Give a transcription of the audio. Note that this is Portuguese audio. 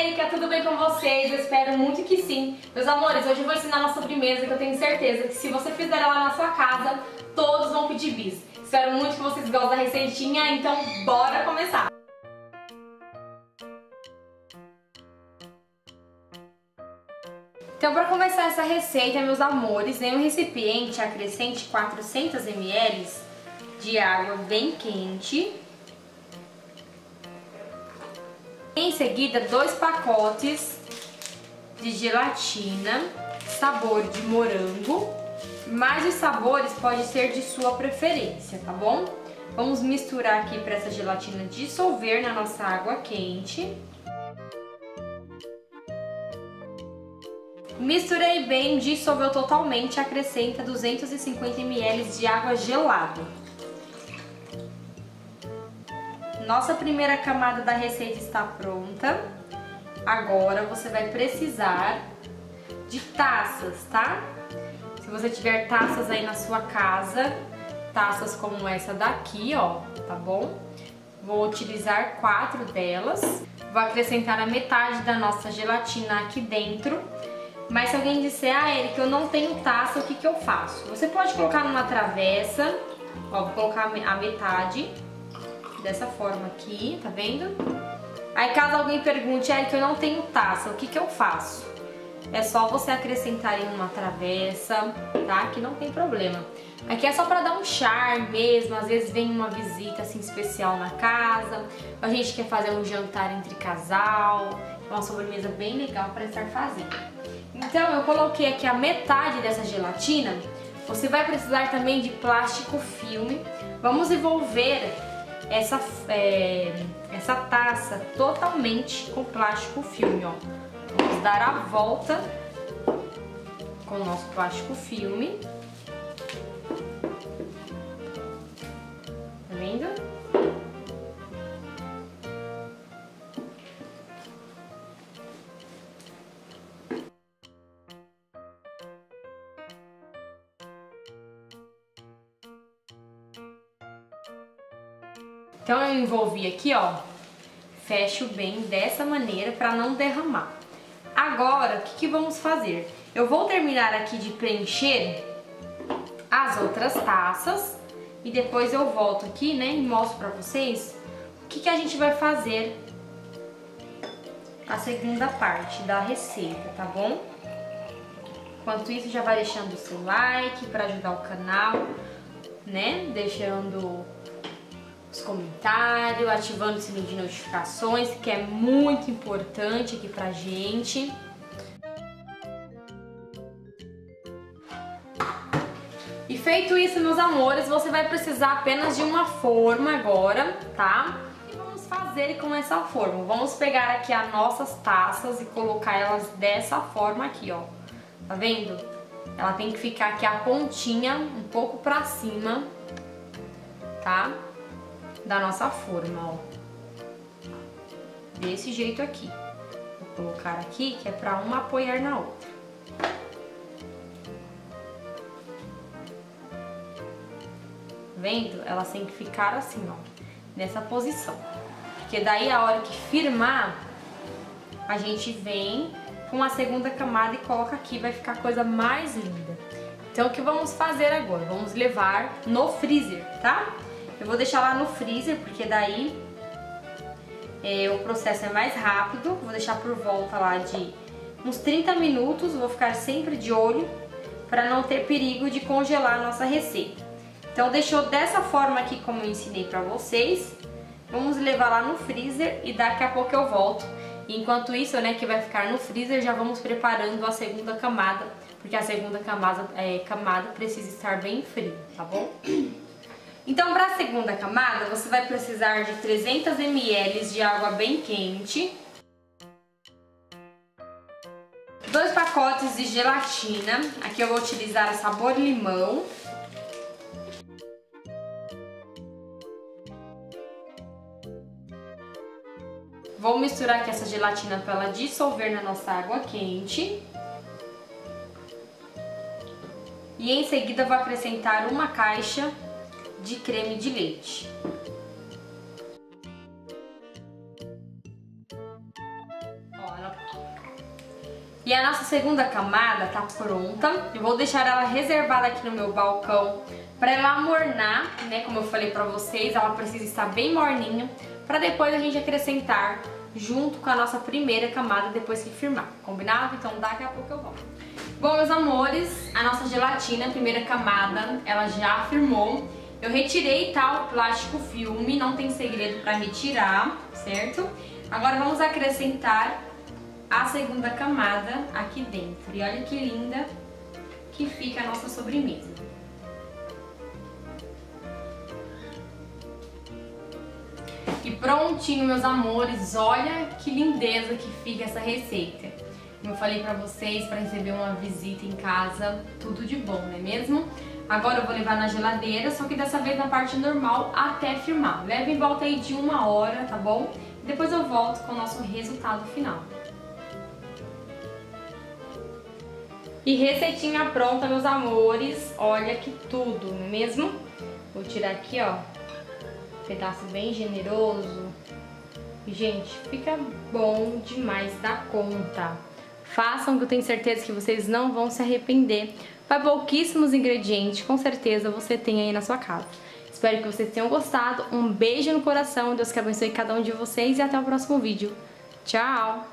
Erika, tudo bem com vocês? Eu espero muito que sim. Meus amores, hoje eu vou ensinar uma sobremesa que eu tenho certeza que se você fizer ela na sua casa, todos vão pedir bis. Espero muito que vocês gostem da receitinha, então bora começar! Então, para começar essa receita, meus amores, em um recipiente acrescente 400 ml de água bem quente. Em seguida, dois pacotes de gelatina, sabor de morango, mas os sabores pode ser de sua preferência, tá bom? Vamos misturar aqui para essa gelatina dissolver na nossa água quente. Misturei bem, dissolveu totalmente, acrescenta 250 ml de água gelada. Nossa primeira camada da receita está pronta. Agora você vai precisar de taças, tá? Se você tiver taças aí na sua casa, taças como essa daqui, ó, tá bom? Vou utilizar quatro delas. Vou acrescentar a metade da nossa gelatina aqui dentro mas se alguém disser, ah, Eric, eu não tenho taça, o que, que eu faço? Você pode colocar numa travessa, ó, vou colocar a metade, dessa forma aqui, tá vendo? Aí caso alguém pergunte, Eric, eu não tenho taça, o que, que eu faço? É só você acrescentar em uma travessa, tá? Que não tem problema. Aqui é só pra dar um charme mesmo, às vezes vem uma visita assim especial na casa, a gente quer fazer um jantar entre casal, é uma sobremesa bem legal para estar fazendo. Então eu coloquei aqui a metade dessa gelatina. Você vai precisar também de plástico filme. Vamos envolver essa, é, essa taça totalmente com plástico filme, ó. Vamos dar a volta com o nosso plástico filme. Tá vendo? Então eu envolvi aqui, ó, fecho bem dessa maneira para não derramar. Agora, o que, que vamos fazer? Eu vou terminar aqui de preencher as outras taças e depois eu volto aqui, né, e mostro pra vocês o que, que a gente vai fazer a segunda parte da receita, tá bom? Enquanto isso, já vai deixando o seu like para ajudar o canal, né? Deixando os comentários, ativando o sininho de notificações, que é muito importante aqui pra gente. E feito isso, meus amores, você vai precisar apenas de uma forma agora, tá? E vamos fazer com essa forma. Vamos pegar aqui as nossas taças e colocar elas dessa forma aqui, ó. Tá vendo? Ela tem que ficar aqui a pontinha um pouco pra cima, tá? Da nossa forma, ó. Desse jeito aqui. Vou colocar aqui, que é pra uma apoiar na outra. Vendo? Elas têm que ficar assim, ó, nessa posição. Porque daí a hora que firmar, a gente vem com a segunda camada e coloca aqui, vai ficar a coisa mais linda. Então o que vamos fazer agora? Vamos levar no freezer, tá? Eu vou deixar lá no freezer, porque daí é, o processo é mais rápido. Vou deixar por volta lá de uns 30 minutos, vou ficar sempre de olho para não ter perigo de congelar a nossa receita. Então deixou dessa forma aqui como eu ensinei para vocês. Vamos levar lá no freezer e daqui a pouco eu volto. Enquanto isso, né, que vai ficar no freezer, já vamos preparando a segunda camada, porque a segunda camada, é, camada precisa estar bem fria, tá bom? Então, para a segunda camada, você vai precisar de 300 ml de água bem quente, dois pacotes de gelatina, aqui eu vou utilizar sabor limão, Vou misturar aqui essa gelatina para ela dissolver na nossa água quente. E em seguida vou acrescentar uma caixa de creme de leite. E a nossa segunda camada tá pronta. Eu vou deixar ela reservada aqui no meu balcão para ela amornar, né? Como eu falei pra vocês, ela precisa estar bem morninha para depois a gente acrescentar junto com a nossa primeira camada depois que firmar, combinado? Então daqui a pouco eu volto. Bom, meus amores, a nossa gelatina, primeira camada, ela já firmou. Eu retirei tal tá, plástico filme, não tem segredo para retirar, certo? Agora vamos acrescentar a segunda camada aqui dentro. E olha que linda que fica a nossa sobremesa. E prontinho, meus amores, olha que lindeza que fica essa receita. Como eu falei pra vocês, para receber uma visita em casa, tudo de bom, não é mesmo? Agora eu vou levar na geladeira, só que dessa vez na parte normal até firmar. Leve em volta aí de uma hora, tá bom? Depois eu volto com o nosso resultado final. E receitinha pronta, meus amores. Olha que tudo, não é mesmo? Vou tirar aqui, ó, um pedaço bem generoso. Gente, fica bom demais da conta. Façam que eu tenho certeza que vocês não vão se arrepender. Vai pouquíssimos ingredientes, com certeza você tem aí na sua casa. Espero que vocês tenham gostado. Um beijo no coração, Deus que abençoe cada um de vocês e até o próximo vídeo. Tchau!